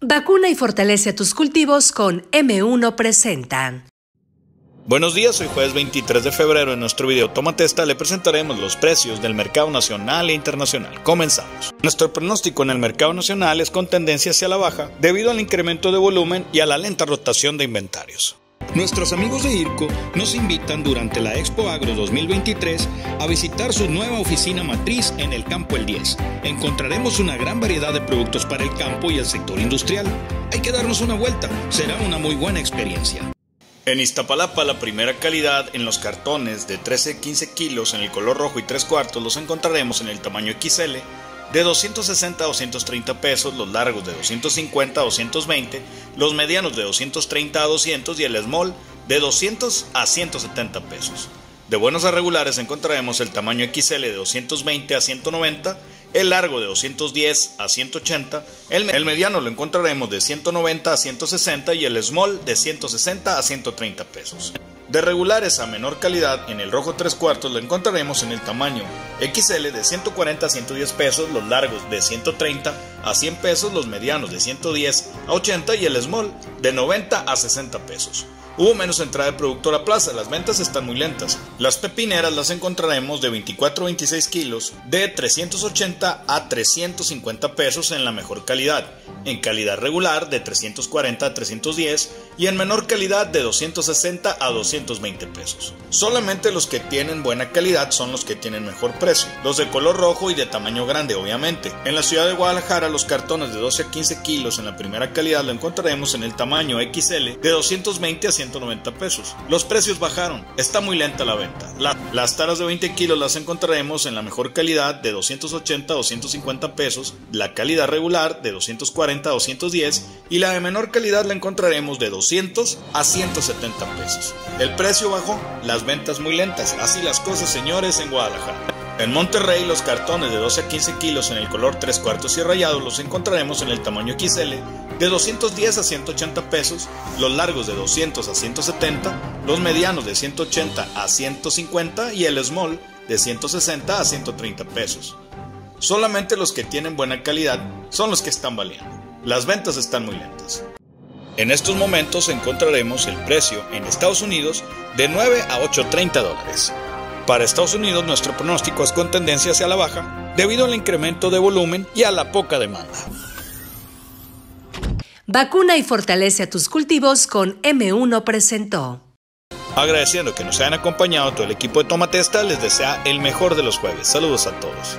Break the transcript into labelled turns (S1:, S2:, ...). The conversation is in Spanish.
S1: Vacuna y fortalece tus cultivos con M1 Presenta.
S2: Buenos días, hoy jueves 23 de febrero en nuestro video Toma Testa le presentaremos los precios del mercado nacional e internacional. Comenzamos. Nuestro pronóstico en el mercado nacional es con tendencia hacia la baja debido al incremento de volumen y a la lenta rotación de inventarios. Nuestros amigos de IRCO nos invitan durante la Expo Agro 2023 a visitar su nueva oficina matriz en el Campo El 10. Encontraremos una gran variedad de productos para el campo y el sector industrial. Hay que darnos una vuelta, será una muy buena experiencia. En Iztapalapa, la primera calidad en los cartones de 13-15 kilos en el color rojo y 3 cuartos los encontraremos en el tamaño XL de 260 a 230 pesos, los largos de 250 a 220, los medianos de 230 a 200 y el small de 200 a 170 pesos. De buenos a regulares encontraremos el tamaño XL de 220 a 190, el largo de 210 a 180, el, mediano lo encontraremos de 190 a 160 y el small de 160 a 130 pesos. De regulares a menor calidad, en el rojo 3 cuartos lo encontraremos en el tamaño XL de 140 a 110 pesos, los largos de 130 a 100 pesos, los medianos de 110 a 80 y el small de 90 a 60 pesos. Hubo menos entrada de producto a la plaza, las ventas están muy lentas. Las pepineras las encontraremos de 24 a 26 kilos, de 380 a 350 pesos en la mejor calidad, en calidad regular de 340 a 310 y en menor calidad de 260 a 220 pesos. Solamente los que tienen buena calidad son los que tienen mejor precio, los de color rojo y de tamaño grande obviamente. En la ciudad de Guadalajara los cartones de 12 a 15 kilos en la primera calidad lo encontraremos en el tamaño XL de 220 a 100 190 pesos. Los precios bajaron, está muy lenta la venta. las taras de 20 kilos las encontraremos en la mejor calidad de 280 a 250 pesos, la calidad regular de 240 a 210 y la de menor calidad la encontraremos de 200 a 170 pesos. El precio bajó, las ventas muy lentas, así las cosas señores en Guadalajara. En Monterrey los cartones de 12 a 15 kilos en el color 3 cuartos y rayado los encontraremos en el tamaño XL de 210 a 180 pesos, los largos de 200 a 170, los medianos de 180 a 150 y el small de 160 a 130 pesos. Solamente los que tienen buena calidad son los que están valiendo. Las ventas están muy lentas. En estos momentos encontraremos el precio en Estados Unidos de 9 a 8.30 dólares. Para Estados Unidos nuestro pronóstico es con tendencia hacia la baja debido al incremento de volumen y a la poca demanda.
S1: Vacuna y fortalece a tus cultivos con M1 presentó.
S2: Agradeciendo que nos hayan acompañado todo el equipo de Tomatesta, les desea el mejor de los jueves. Saludos a todos.